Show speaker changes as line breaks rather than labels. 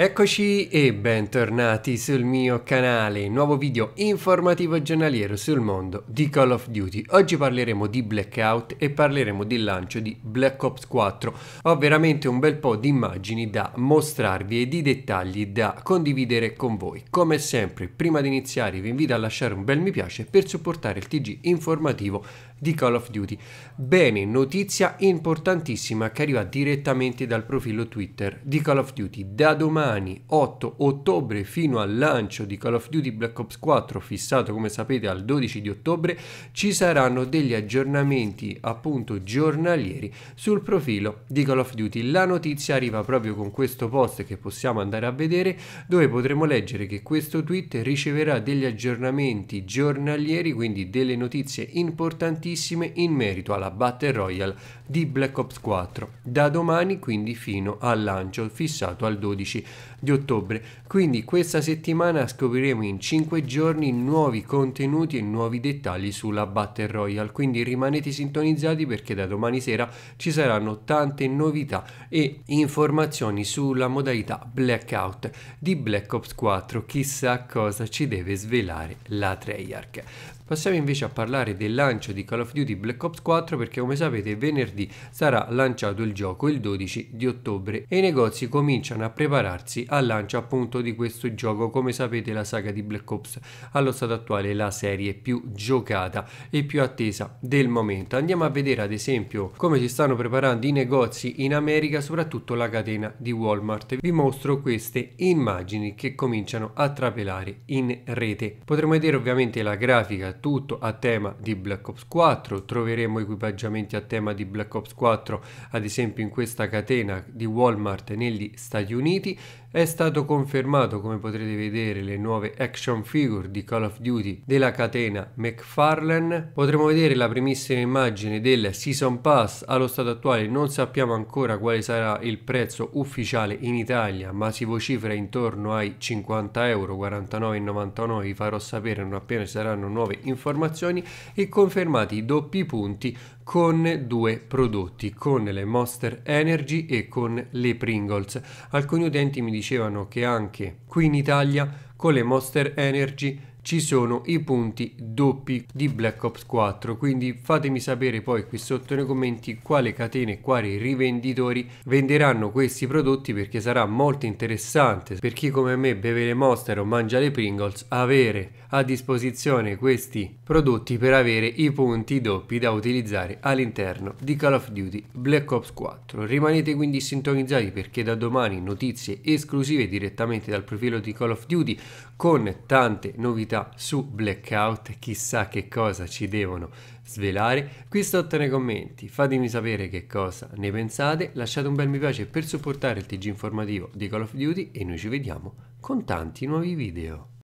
Eccoci e bentornati sul mio canale, nuovo video informativo giornaliero sul mondo di Call of Duty. Oggi parleremo di Blackout e parleremo del lancio di Black Ops 4. Ho veramente un bel po' di immagini da mostrarvi e di dettagli da condividere con voi. Come sempre, prima di iniziare vi invito a lasciare un bel mi piace per supportare il TG informativo di Call of Duty. Bene, notizia importantissima che arriva direttamente dal profilo Twitter di Call of Duty. Da domani 8 ottobre fino al lancio di Call of Duty Black Ops 4 fissato come sapete al 12 di ottobre ci saranno degli aggiornamenti appunto giornalieri sul profilo di Call of Duty. La notizia arriva proprio con questo post che possiamo andare a vedere dove potremo leggere che questo tweet riceverà degli aggiornamenti giornalieri quindi delle notizie importanti importantissime in merito alla Battle Royale di Black Ops 4, da domani quindi fino al lancio fissato al 12 di ottobre. Quindi questa settimana scopriremo in 5 giorni nuovi contenuti e nuovi dettagli sulla Battle Royale, quindi rimanete sintonizzati perché da domani sera ci saranno tante novità e informazioni sulla modalità Blackout di Black Ops 4, chissà cosa ci deve svelare la Treyarch. Passiamo invece a parlare del lancio di Call of Duty Black Ops 4 perché come sapete venerdì sarà lanciato il gioco il 12 di ottobre e i negozi cominciano a prepararsi al lancio appunto di questo gioco. Come sapete la saga di Black Ops allo stato attuale è la serie più giocata e più attesa del momento. Andiamo a vedere ad esempio come si stanno preparando i negozi in America soprattutto la catena di Walmart. Vi mostro queste immagini che cominciano a trapelare in rete. Potremo vedere ovviamente la grafica tutto a tema di Black Ops 4, troveremo equipaggiamenti a tema di Black Ops 4 ad esempio in questa catena di Walmart negli Stati Uniti, è stato confermato come potrete vedere le nuove action figure di Call of Duty della catena McFarlane, potremo vedere la primissima immagine del Season Pass, allo stato attuale non sappiamo ancora quale sarà il prezzo ufficiale in Italia ma si vocifera intorno ai 50 euro, 49,99 vi farò sapere non appena ci saranno nuove informazioni e confermati i doppi punti con due prodotti, con le Monster Energy e con le Pringles. Alcuni utenti mi dicevano che anche qui in Italia con le Monster Energy ci sono i punti doppi di Black Ops 4 quindi fatemi sapere poi qui sotto nei commenti quale catene e quali rivenditori venderanno questi prodotti perché sarà molto interessante per chi come me beve le Monster o mangia le Pringles avere a disposizione questi prodotti per avere i punti doppi da utilizzare all'interno di Call of Duty Black Ops 4 rimanete quindi sintonizzati perché da domani notizie esclusive direttamente dal profilo di Call of Duty con tante novità novità su Blackout, chissà che cosa ci devono svelare, qui sotto nei commenti fatemi sapere che cosa ne pensate, lasciate un bel mi piace per supportare il TG informativo di Call of Duty e noi ci vediamo con tanti nuovi video.